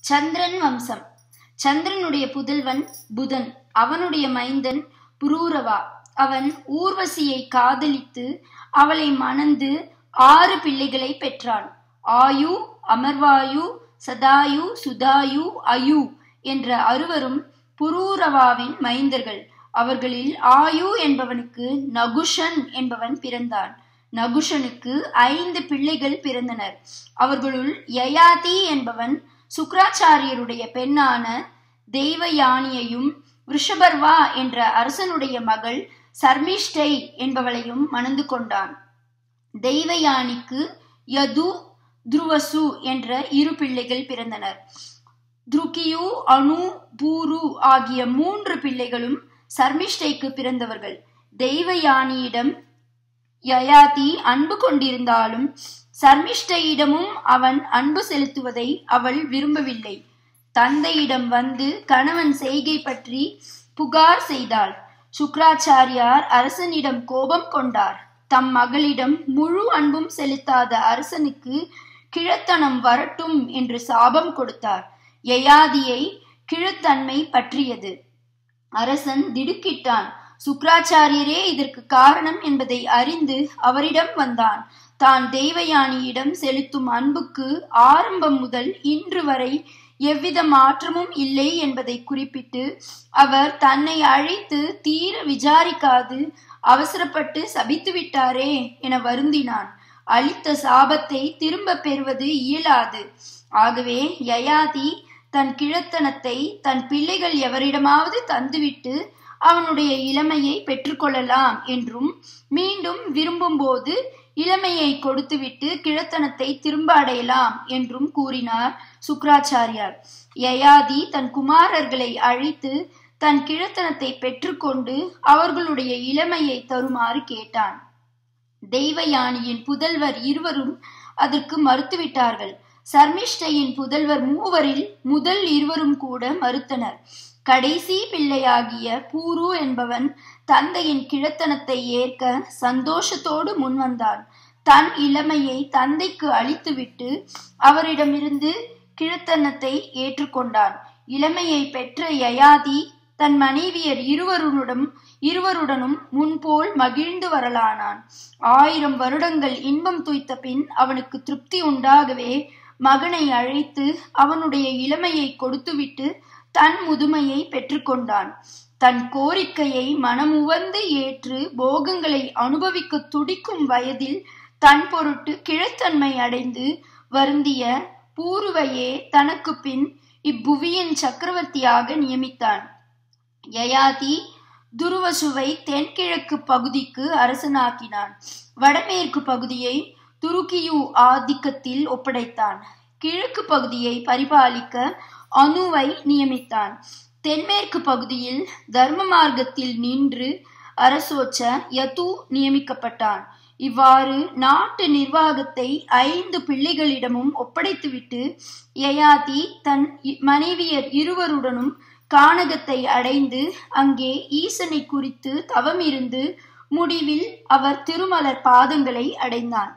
சந்திரன் வம்சம். சந்திரனுடைய புதல்வன் புதன். அவனுடைய மைந்தன் புரூரவா. அவன் ஊர்வசியை காதலித்து அவளை மணந்து ஆறு பிள்ளைகளை பெற்றான். ஆயு அமர்வாயு சதாயு சுதாயு அயு என்ற அறுவரும் புரூரவாவின் மைந்தர்கள். அவர்களில் ஆயு என்பவனுக்கு நகுஷன் என்பவன் பிறந்தான். நகுஷனுக்கு ஐந்து பிள்ளைகள் பிறந்தனர். அவர்களுள் யயாதி என்பவன் சுக்ராச்சாரியருடைய பெண்ணான தெய்வயானியையும் ரிஷபர்வா என்ற அரசனுடைய மகள் சர்மிஷ்டை என்பவளையும் மணந்து கொண்டான். தெய்வயானிக்கு யது துருவசு என்ற இரு பிள்ளைகள் பிறந்தனர். துருக்கியு அணு பூரு ஆகிய மூன்று பிள்ளைகளும் சர்மிஷ்டைக்கு பிறந்தவர்கள். தெய்வயானியிடம் யயாதி அன்பு கொண்டிருந்தாலும் சர்மிஷ்டையிடமும் அவன் அன்பு செலுத்துவதை அவள் விரும்பவில்லை. தந்தையிடம் வந்து கணவன் செய்கை பற்றி புகார் செய்தாள். சுக்ராச்சாரியார் அரசனிடம் கோபம் கொண்டார். தம் மகளிடம் முழு அன்பும் செலுத்தாத அரசனுக்கு கிழத்தனம் வரட்டும் என்று சாபம் கொடுத்தார். யயாதியை கிழத்தன்மை பற்றியது. அரசன் திடுக்கிட்டான். சுக்கராச்சாரியரே இதற்கு காரணம் என்பதை அறிந்து அவரிடம் வந்தான். தான் தெய்வயானியிடம் செலுத்தும் அன்புக்கு ஆரம்பம் முதல் இன்று வரை எவ்வித மாற்றமும் இல்லை என்பதை குறிப்பிட்டு அவர் தன்னை அழைத்து தீர விசாரிக்காது அவசரப்பட்டு சபித்து விட்டாரே என வருந்தினான். அளித்த சாபத்தை திரும்ப பெறுவது இயலாது. ஆகவே யயாதி தன் கிழத்தனத்தை தன் பிள்ளைகள் எவரிடமாவது தந்துவிட்டு அவனுடைய இளமையை பெற்றுக்கொள்ளலாம் என்றும் மீண்டும் விரும்பும்போது இளமையை கொடுத்துவிட்டு கிழத்தனத்தை திரும்ப அடையலாம் என்றும் கூறினார் சுக்ராச்சாரியார் யயாதி தன் குமாரர்களை அழைத்து தன் கிழத்தனத்தை பெற்றுக்கொண்டு அவர்களுடைய இளமையை தருமாறு கேட்டான். தெய்வயானியின் புதல்வர் இருவரும் அதற்கு மறுத்துவிட்டார்கள். சர்மிஷ்டையின் புதல்வர் மூவரில் முதல் இருவரும் கூட மறுத்தனர். கடைசி பிள்ளையாகிய பூரு என்பவன் தந்தையின் கிழத்தனத்தை ஏற்க சந்தோஷத்தோடு முன்வந்தான். தன் இளமையை தந்தைக்கு அளித்துவிட்டு அவரிடமிருந்து கிழத்தனத்தை ஏற்றுக்கொண்டான். இளமையை பெற்ற யயாதி தன் மனைவியர் இருவருடனும் இருவருடனும் முன்போல் மகிழ்ந்து வரலானான். ஆயிரம் வருடங்கள் இன்பம் துய்த்த பின் அவனுக்கு திருப்தி உண்டாகவே மகனை அழைத்து அவனுடைய இளமையை கொடுத்துவிட்டு தன் முதுமையை பெற்றுக்கொண்டான். தன் கோரிக்கையை மனமுவந்து ஏற்று போகங்களை அனுபவிக்க துடிக்கும் வயதில் தன் பொருட்டு கிழத்தன்மை அடைந்து வருந்திய பூர்வையே தனக்கு பின் இப்புவியின் சக்கரவர்த்தியாக நியமித்தான். யயாதி துருவசுவை தென்கிழக்கு பகுதிக்கு அரசனாக்கினான். வடமேற்கு பகுதியை துருக்கியு ஆதிக்கத்தில் ஒப்படைத்தான். கிழக்கு பகுதியை பரிபாலிக்க அணுவை நியமித்தான். தென்மேற்கு பகுதியில் தர்ம மார்க்கத்தில் நின்று அரசோச்ச யது நியமிக்கப்பட்டான். இவ்வாறு நாட்டு நிர்வாகத்தை ஐந்து பிள்ளைகளிடமும் ஒப்படைத்துவிட்டு யயாதி தன் மனைவியர் இருவருடனும் கானகத்தை அடைந்து அங்கே ஈசனை குறித்து தவமிருந்து முடிவில் அவர் திருமலர் பாதங்களை அடைந்தான்.